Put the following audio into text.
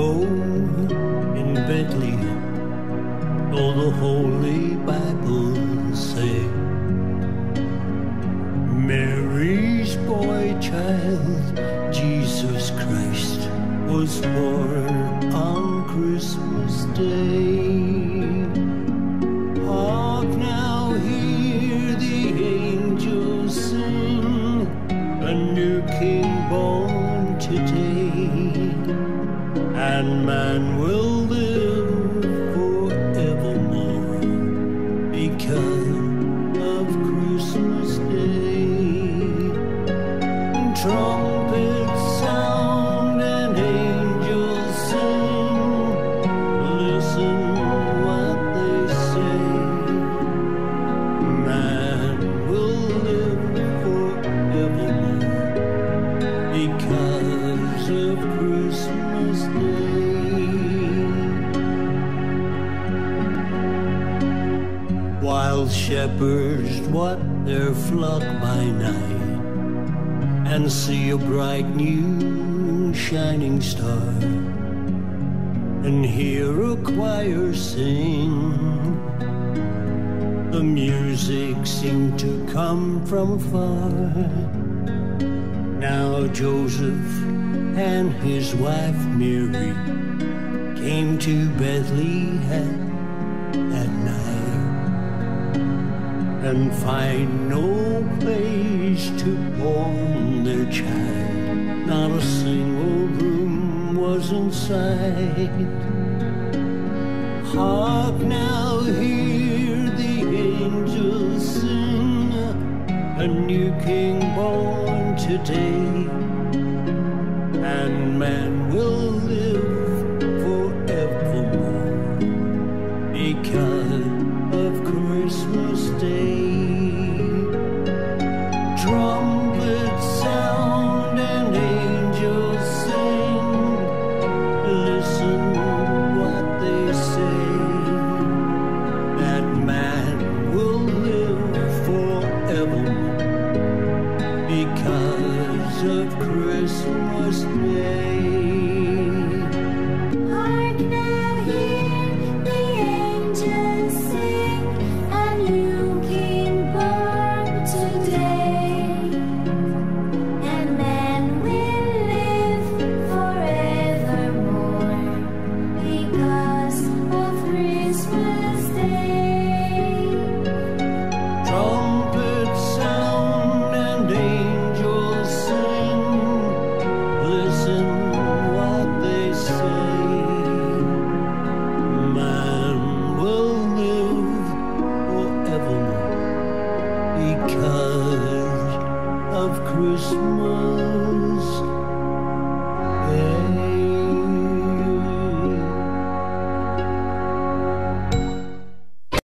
road in Bethlehem. Oh, the Holy Bible say, Mary's boy child, Jesus Christ, was born on Christmas Day. Hark now, hear the angels sing, a new king. and will live forevermore because of Christmas Day. Trumpets sound and angels sing. Listen what they say. Man will live forevermore because of Christmas Day. While shepherds watch their flock by night and see a bright new shining star and hear a choir sing. The music seemed to come from afar. Now Joseph and his wife Mary came to Bethlehem and find no place to born their child. Not a single room was in sight. Hark now, hear the angels sing, a new king born today, and man Listen because of Christmas.